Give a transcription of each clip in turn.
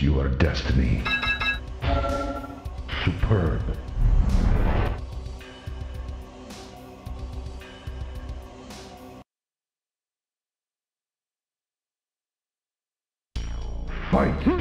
Choose your destiny. Superb. Fight!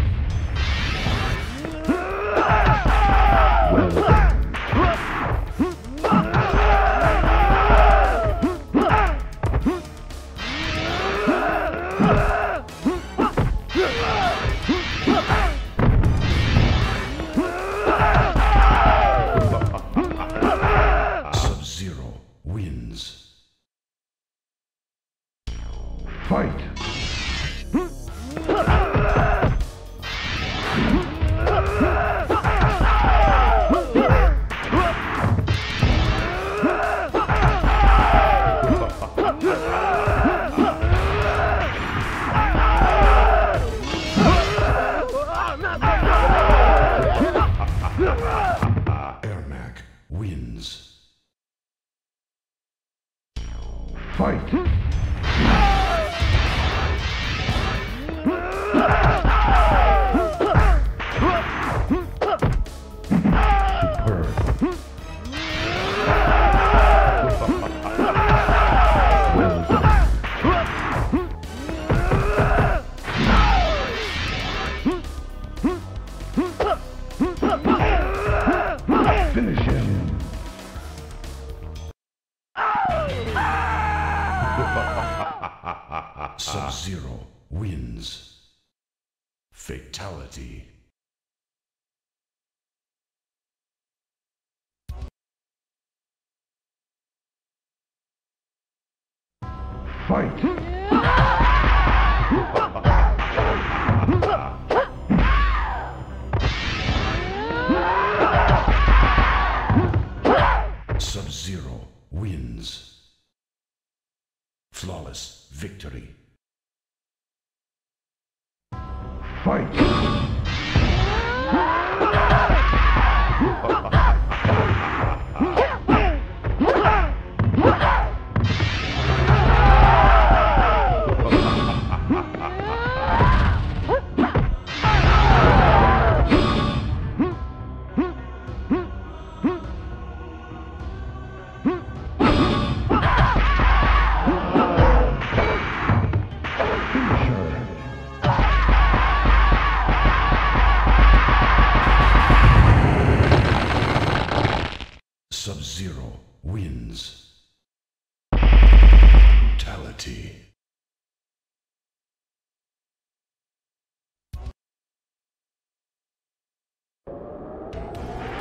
Fight!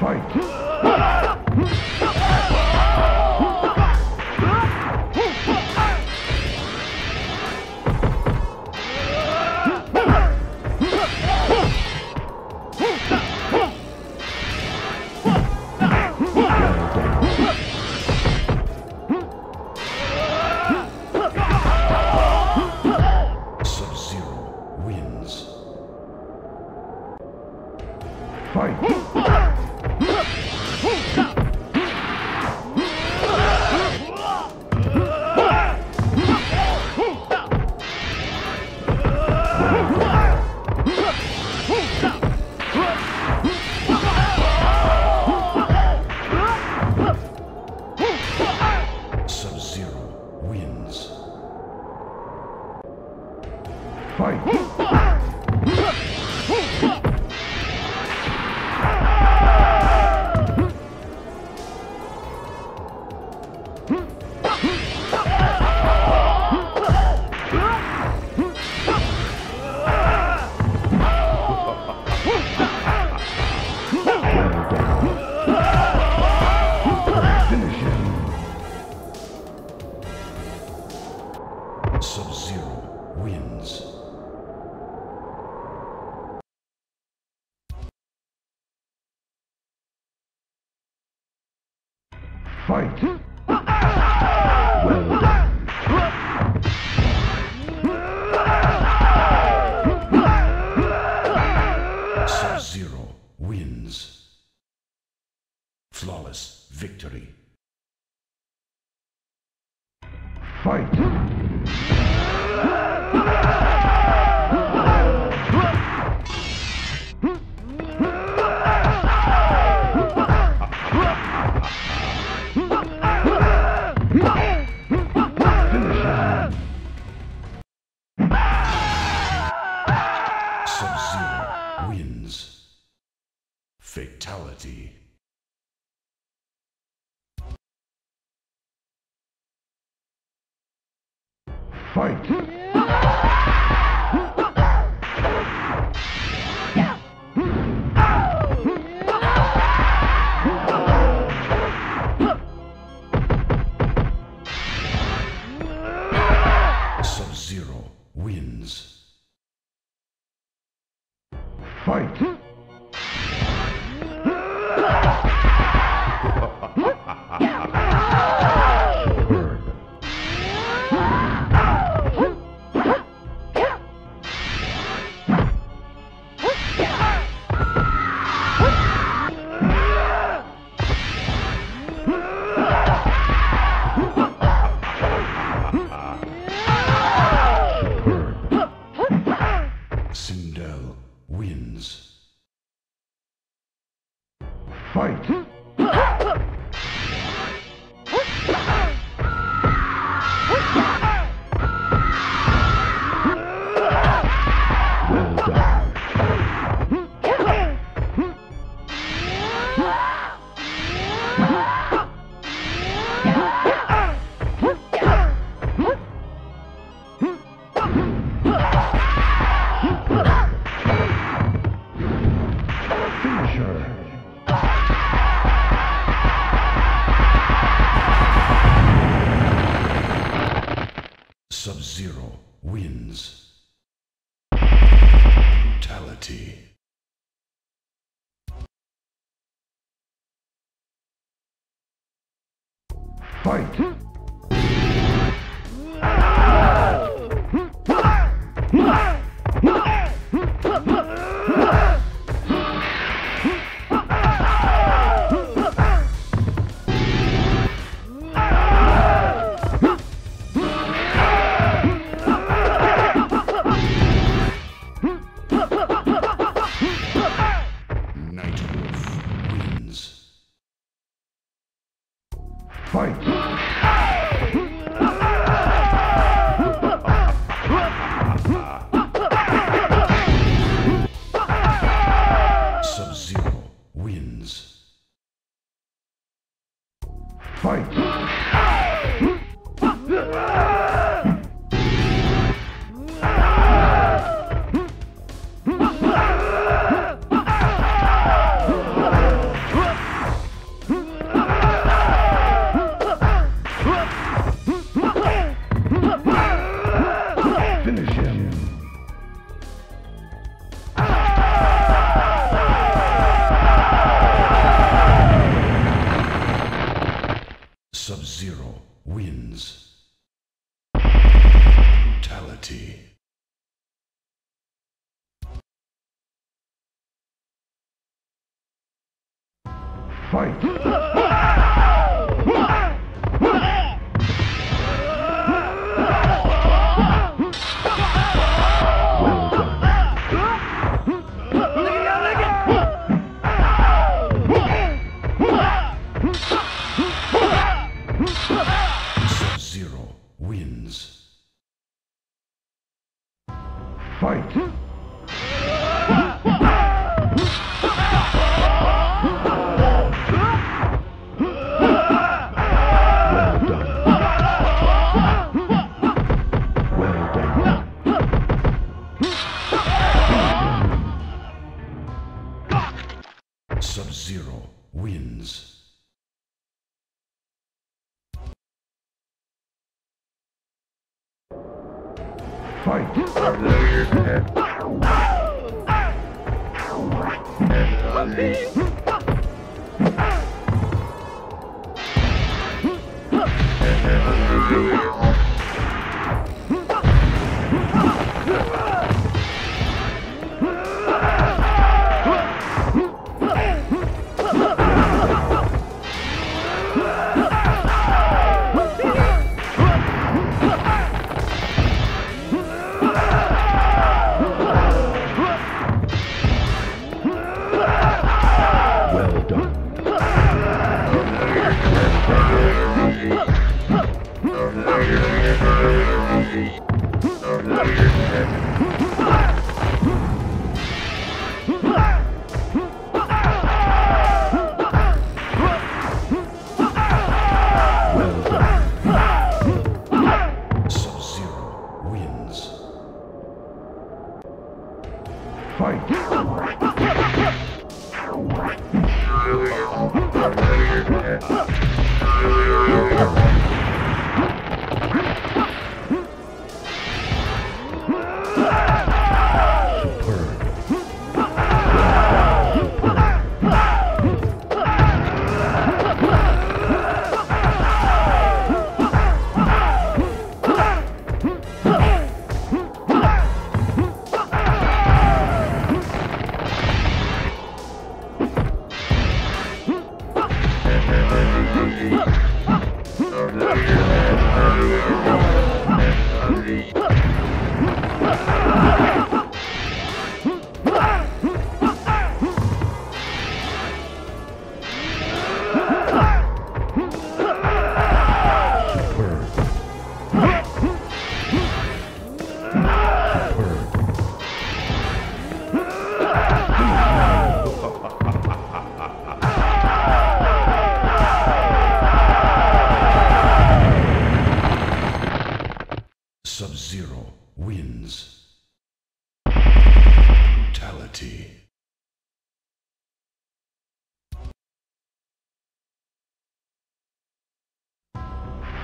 Fight! Fatality. Fight! Sub-Zero wins. Brutality. Fight! Fight!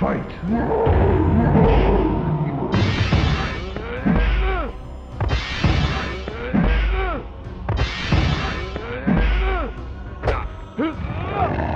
Fight! Well